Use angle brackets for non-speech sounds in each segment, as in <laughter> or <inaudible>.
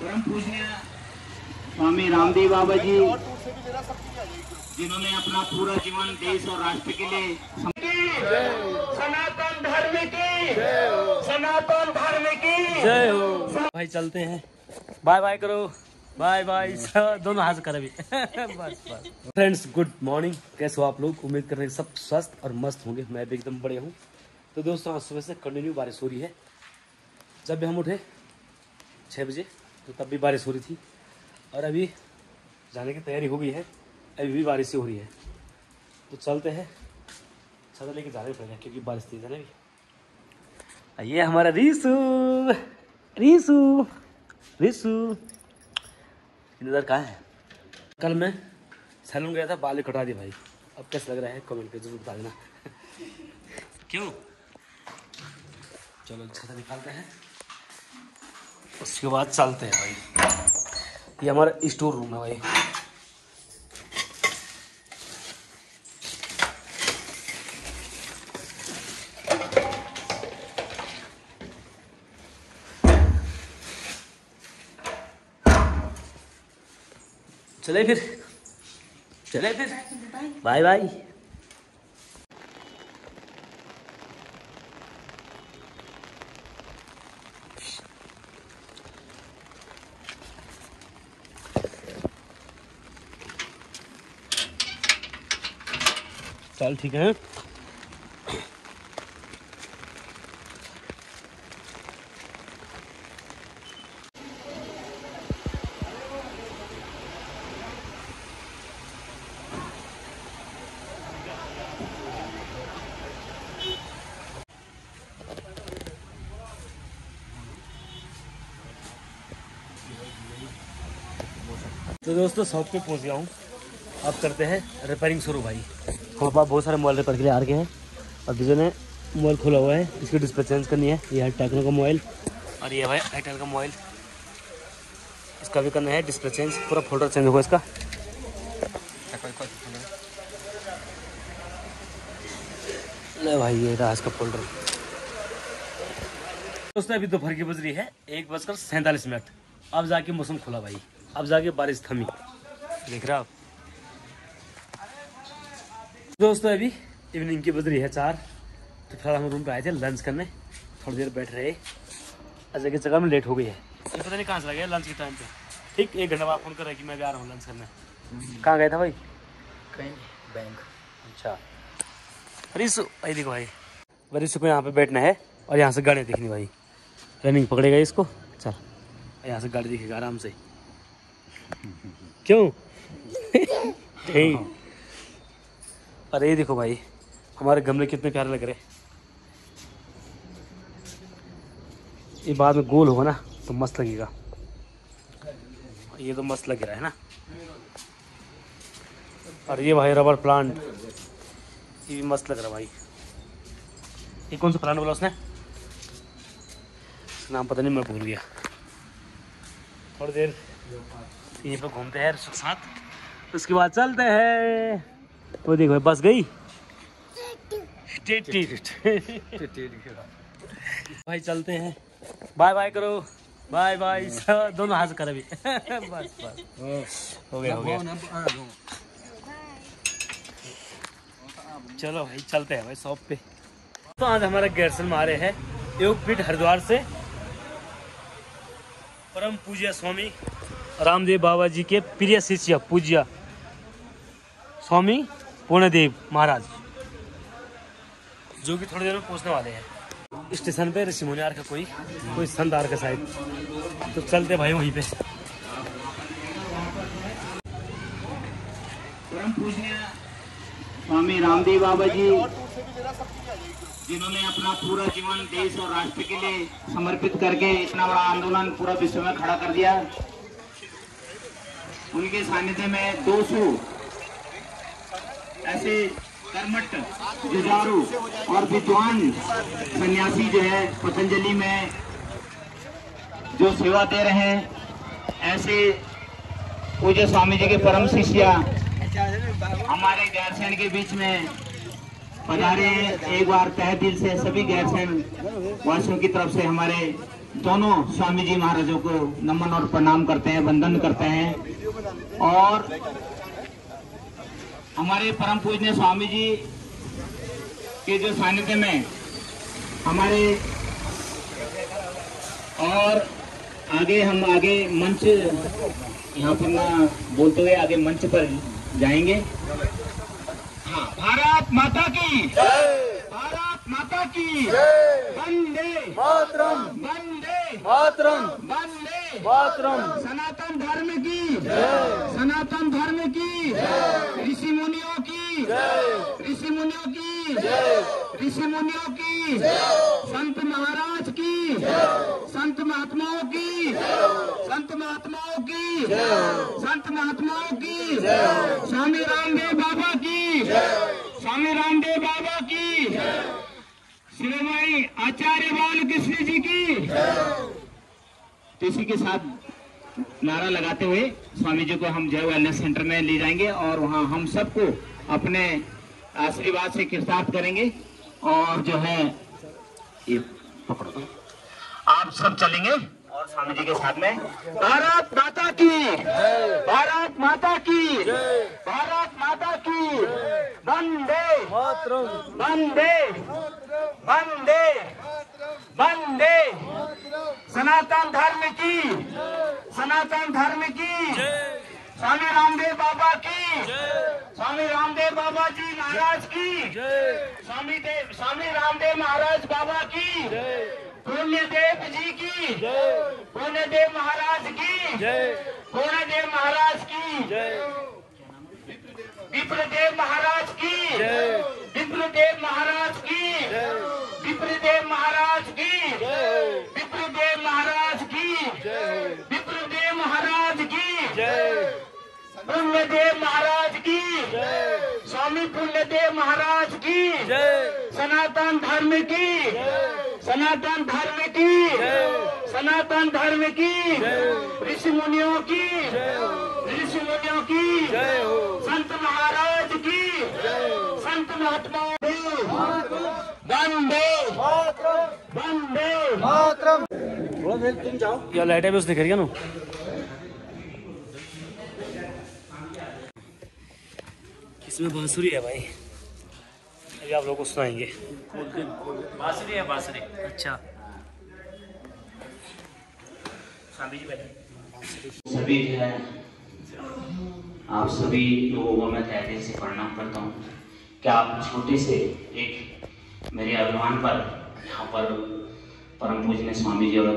परम पूजनीय स्वामी रामदेव बाबा जी जिन्होंने अपना पूरा जीवन देश और राष्ट्र के लिए सनातन धर्म की सनातन धर्म की। जय हो भाई चलते हैं। बाय बाय करो। Bye bye. <laughs> दोनों हाथ कर अभी। <laughs> बस बस। फ्रेंड्स गुड मॉर्निंग कैसे हो आप लोग? उम्मीद कर रहे हैं सब स्वस्थ और मस्त होंगे। मैं भी एकदम बढ़िया हूँ। तो दोस्तों आज सुबह से कंटिन्यू बारिश हो रही है। जब भी हम उठे छः बजे तो तब भी बारिश हो रही थी। और अभी जाने की तैयारी हो गई है। अभी भी बारिश ही रही है। तो चलते हैं। छाता लेके जाना पड़ेगा क्योंकि बारिश तेज है अभी। ये हमारा रीसू। रीसू। रीसू। इधर कहाँ है? कल मैं सैलून गया था, बाल कटा दिए भाई। अब कैसा लग रहा है? कमेंट पे ज़रूर बता देना। <laughs> क्यों? चलो छाता निकालते हैं। उसके बाद चलते हैं भाई। ये हमारा स्टोर रूम है भाई। चले फिर। चले फिर। बाय बाय चल, ठीक है? तो दोस्तों, शॉप पे पहुँच गया हूँ। अब करते हैं रिपेयरिंग शुरू भाई। हमारे पास बहुत सारे मोबाइल रिपेयर के लिए आ रखे हैं। और दूसरे ने मोबाइल खोला हुआ है, इसकी डिस्प्ले चेंज करनी है। ये है टेक्नो का मोबाइल। और ये भाई एयरटेल का मोबाइल। इसका भी करना है डिस्प्ले चेंज पूरा फोल्डर चेंज होगा इसका। ले भाई, ये रहा इसका फोल्डर दोस्तों, अभी दोपहर की बज रही है। एक बजकर सैंतालीस मिनट। अब जाके मौसम खुला भाई। अब जाके बारिश थमी। देख रहे आप? दोस्तों अभी इवनिंग की बज रही है चार तो फ़िलहाल हम रूम पे आए थे लंच करने। थोड़ी देर बैठ रहे। अजय की जगह में लेट हो गई है। ये पता नहीं कहाँ चला गया लंच के टाइम पे। ठीक एक घंटा बाद फ़ोन कर रहा है कि मैं भी आ रहा हूँ लंच करने। कहाँ गया था भाई? कहीं बैंक अच्छा। रिसु भाई देखो भाई। रिसु को यहाँ पे बैठना है और यहाँ से गाड़ी देखनी भाई। रनिंग पकड़ेगा इसको। चल यहाँ से गाड़ी दिखेगा आराम से। क्यों? <laughs> ठीक अरे ये देखो भाई, हमारे गमले कितने प्यारे लग रहे ये बाद में गोल होगा ना तो मस्त लगेगा। ये तो मस्त लग रहा है ना। और ये भाई रबर प्लांट, ये भी मस्त लग रहा भाई। ये कौन सा प्लांट बोला उसने? नाम पता नहीं, मैं भूल गया। थोड़ी देर यहीं पे घूमते हैं साथ। उसके बाद चलते हैं। वो देखो बस गई। भाई चलते हैं। बाय बाय करो। Bye bye. <laughs> दोनों हाथ कर अभी। <laughs> बस बस। हो गया हो गया। चलो भाई चलते हैं भाई शॉप पे। तो आज हमारे गैरसन मारे है रहे हैं योगपीठ हरिद्वार से। परम पूज्य स्वामी रामदेव बाबा जी के प्रिय शिष्य पूज्य। स्वामी पूर्णदेव महाराज। जो कि थोड़ी देर में पहुँचने वाले हैं। स्टेशन पे ऋषि मुनियार का कोई कोई संत आर का शायद। तो चलते भाई वहीं पे। स्वामी रामदेव बाबा जी, जिन्होंने अपना पूरा जीवन देश और राष्ट्र के लिए समर्पित करके इतना बड़ा आंदोलन पूरा विश्व में खड़ा कर दिया। उनके सानिध्य में 200 ऐसे कर्मठ, जुझारू और विद्वान सन्यासी जो है, पतंजलि में जो सेवा दे रहे हैं, ऐसे पूज्य स्वामी जी के परम शिष्य हमारे गैरसैन के बीच में पधारे हैं। एक बार तह दिल से सभी गैरसैन वासियों की तरफ़ से हमारे दोनों स्वामी जी महाराजों को नमन और प्रणाम करते हैं, वंदन करते हैं। और हमारे परम पूजनीय स्वामी जी के जो सानिध्य में हमारे और आगे हम आगे मंच यहाँ पर ना बोलते हुए आगे मंच पर जाएँगे। हाँ भारत माता की। भारत माता की। वंदे। मातरम। वंदे। मातरम। वंदे। मातरम सनातन धर्म की सनातन धर्म की ऋषि मुनियों की ऋषि मुनियों की ऋषि मुनियों की संत महाराज की संत महात्माओं की संत महात्माओं की संत महात्माओं की स्वामी रामदेव बाबा की स्वामी रामदेव बाबा की शिरोमणि आचार्य बाल कृष्ण जी की तो इसी के साथ नारा लगाते हुए स्वामी जी को हम जय वेलनेस सेंटर में ले जाएँगे और वहाँ हम सबको अपने आशीर्वाद से कृतार्थ करेंगे और जो है ये पकड़ो। आप सब चलेंगे और स्वामी जी के साथ में। भारत माता की भारत माता की भारत माता की वंदे वंदे वंदे वंदे। सनातन धर्म की। सनातन धर्म की। स्वामी रामदेव बाबा की। स्वामी रामदेव बाबा जी महाराज की। स्वामी देव, स्वामी रामदेव महाराज बाबा की। पुण्य देव जी की। पुण्य देव महाराज की। पुण्य देव महाराज की। विप्रदेव महाराज की विप्रदेव महाराज की विप्रदेव महाराज की विप्रदेव महाराज की विप्रदेव महाराज की पुण्यदेव महाराज की स्वामी पुण्यदेव महाराज की। सनातन धर्म की। सनातन धर्म की। सनातन धर्म की। ऋषि मुनियों की। ऋषि मुनियों की। संत महाराज की। संत महात्मा वंदे। थोड़ा देर तुम जाओ। या लाइटें भी उसने करिए ना? इसमें बांसुरी है भाई? अभी आप लोगों को सुनाएँगे। बांसुरी है बांसुरी। अच्छा। सभी जो है आप सभी लोगों को मैं तहे दिल से प्रणाम करता हूँ। कि आप छोटे से एक मेरे अभिमान पर यहाँ पर परम पूजनीय स्वामी जी और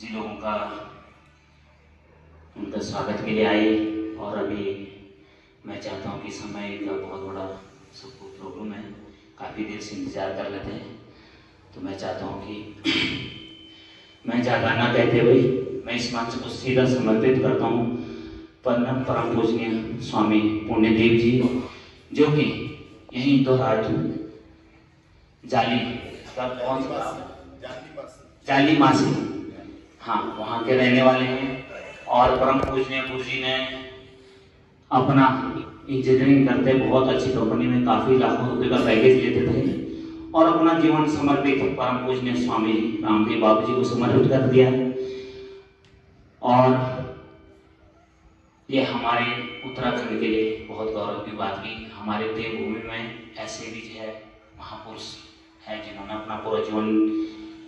जी लोगों का उनका स्वागत के लिए आए। और अभी मैं चाहता हूँ कि समय का बहुत बड़ा सबको प्रॉब्लम है। काफ़ी देर से इंतज़ार कर लेते हैं। तो मैं चाहता हूँ कि <clears throat> मैं ज़्यादा ना कहते हुए, मैं इस मंच को सीधा समर्पित करता हूँ। परम परम पूजनीय स्वामी पुण्यदेव जी, जो कि यहीं तो राज जाली मतलब कौन जाली मासी। हाँ वहाँ के रहने वाले हैं। और परम पूजनीय गुरु जी ने अपना इंजीनियरिंग करते बहुत अच्छी कंपनी में काफ़ी लाखों रुपए का पैकेज लेते थे। और अपना जीवन समर्पित परम पूजनीय स्वामी रामदेव बाबू जी को समर्पित कर दिया। और ये हमारे उत्तराखंड के लिए बहुत गौरव की बात की। हमारे देवभूमि में ऐसे भी जो है महापुरुष है जिन्होंने अपना पूरा जीवन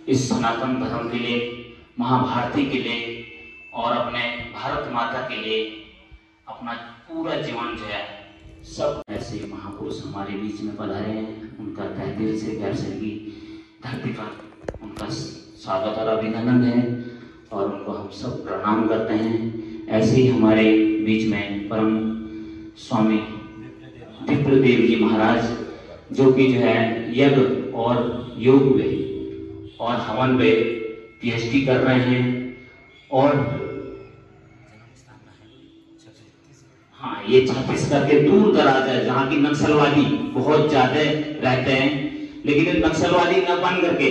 इस सनातन धर्म के लिए, महाभारती के लिए और अपने भारत माता के लिए अपना पूरा जीवन जो है, सब ऐसे महापुरुष हमारे बीच में पधारे हैं। उनका तहे दिल से गैर की धरती पर उनका स्वागत और अभिनंदन है और उनको हम सब प्रणाम करते हैं। ऐसे ही हमारे बीच में परम स्वामी विप्रदेव जी महाराज, जो कि जो है यज्ञ और योग में और हवन पे पीएचडी कर रहे हैं और ये छत्तीसगढ़ के दूर दराज है, जहाँ की नक्सलवादी बहुत ज़्यादा रहते हैं। लेकिन नक्सलवादी न बन करके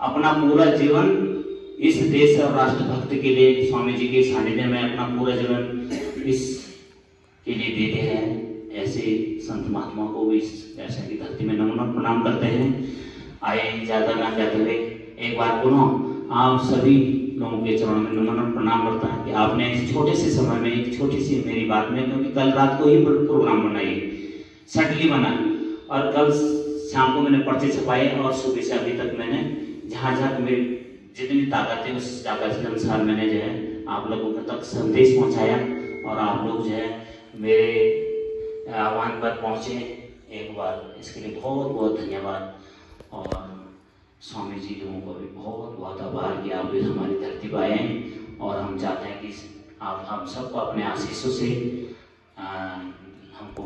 अपना पूरा जीवन इस देश और राष्ट्रभक्त के लिए स्वामी जी के सानिध्य में अपना पूरा जीवन इस के लिए देते हैं, ऐसे संत महात्मा को इस ऐसे की धरती में नमन प्रणाम करते हैं। आए ज़्यादा ना कहते हुए एक बार पुनः आप सभी लोगों के चरणों में नमन प्रणाम करता है कि आपने इस छोटे से समय में, एक छोटी सी मेरी बात में, क्योंकि कल रात को ही प्रोग्राम बनाई सटली बना। और कल शाम को मैंने पर्चे छपाए और सुबह से अभी तक मैंने जहाँ जहाँ मेरी जितनी ताकत है उस ताकत के अनुसार मैंने जो है आप लोगों तक संदेश पहुँचाया और आप लोग जो है मेरे आह्वान पर पहुँचे एक बार। इसके लिए बहुत बहुत धन्यवाद। और स्वामी जी लोगों को भी बहुत बहुत आभार कि आप भी हमारी धरती पर आए हैं और हम चाहते हैं कि आप हम सबको अपने आशीषों से आ, हमको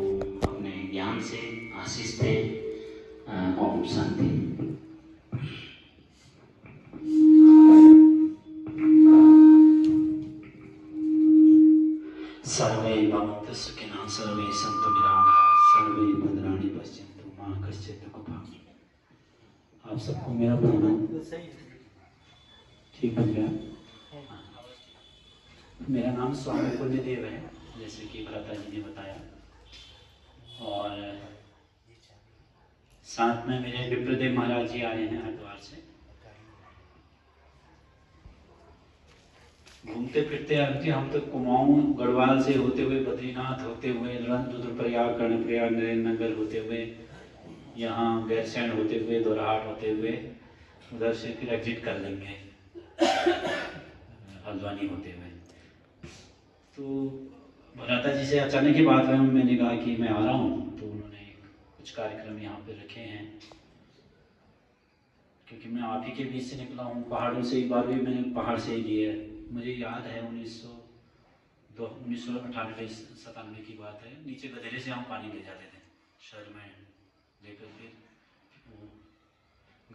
अपने ज्ञान से आशीष दें ओम शांति। सर्वे भवन्तु सुखिनः सर्वे सन्तु निरामयाः आप सबको मेरा प्रणाम ठीक बन गया? मेरा नाम स्वामी पुण्यदेव है, जैसे कि भ्राता जी ने बताया। और साथ में मेरे विप्रदेव महाराज जी आए हैं हरिद्वार से। घूमते फिरते आते हम तो कुमाऊं, गढ़वाल से होते हुए बद्रीनाथ, होते हुए रुद्रप्रयाग कर्णप्रयाग नरेंद्र नगर होते हुए यहाँ गैरसैंड होते हुए, दोराहाट होते हुए, उधर से फिर एग्जिट कर लेंगे। हल्द्वानी होते हुए। तो भराता जी से अचानक ही बात हुई, मैंने कहा कि मैं आ रहा हूँ तो उन्होंने कुछ कार्यक्रम यहाँ पे रखे हैं। क्योंकि मैं आप ही के बीच से निकला हूँ, पहाड़ों से एक बार भी मैंने पहाड़ से ही लिए है। मुझे याद है उन्नीस सौ दो, उन्नीस सौ अठानवे सतानवे की बात है, नीचे गधेरे से हम पानी ले जाते थे, शहर में। लेकर फिर वो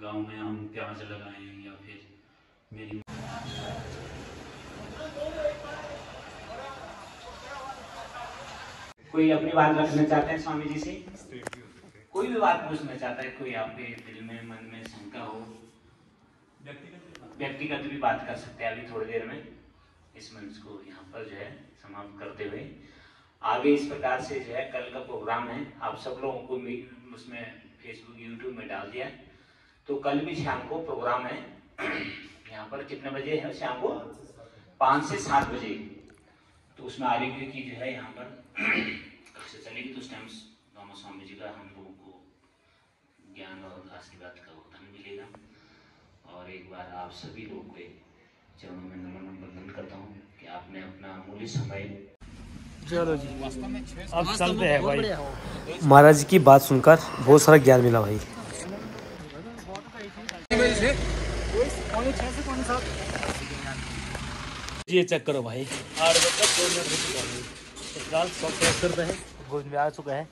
गाँव में हम प्याज लगाए या फिर मेरी कोई अपनी बात रखना चाहते हैं स्वामी जी से? कोई भी बात पूछना चाहता है, कोई आपके दिल में, मन में शंका हो? व्यक्तिगत भी बात कर सकते हैं अभी थोड़ी देर में। इस मंच को यहाँ पर जो है समाप्त करते हुए आगे इस प्रकार से जो है, कल का प्रोग्राम है। आप सब लोगों को उसमें फेसबुक यूट्यूब में डाल दिया। तो कल भी शाम को प्रोग्राम है। <clears throat> यहाँ पर कितने बजे है शाम को? पाँच से सात बजे। तो उसमें आरोग्य की जो है यहाँ पर। <clears throat> कक्षा चलेगी तो उस टाइम दोनों स्वामी जी का हम लोगों को ज्ञान और आशीर्वाद का धन मिलेगा। और एक बार आप सभी लोग के चरणों में नमन वंदन करता हूँ कि आपने अपना अमूल्य समय चलो जी। अब चलते हैं भाई। महाराज जी की बात सुनकर बहुत सारा ज्ञान मिला भाई। ये चेक करो भाई। आठ दो हो। है हैं। गोद में आ चुका है।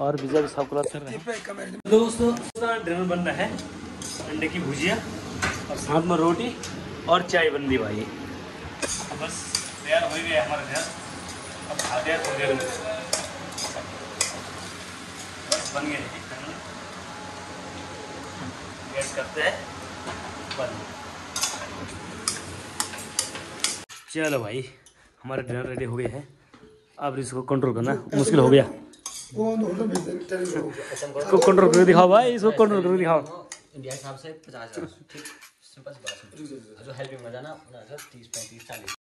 और विजय भी सब कर रहे हैं। दोस्तों डिनर बन रहा है। अंडे की भुजिया और साथ में रोटी और चाय बन रही भाई। बस तैयार हो गया हमारा घर। अब दिया थोड़ी देर में बस बन गए गैस करते हैं बंद चलो भाई, हमारा डिनर रेडी हो गया है। अब इसको कंट्रोल करना, मुश्किल हो गया। इसको कंट्रोल करके दिखाओ भाई, इसको कंट्रोल करके दिखाओ। इंडिया हिसाब से पचास हज़ार, ठीक सिंपल सी बात जो हेल्पिंग में जाना तीस, पैंतीस, चालीस।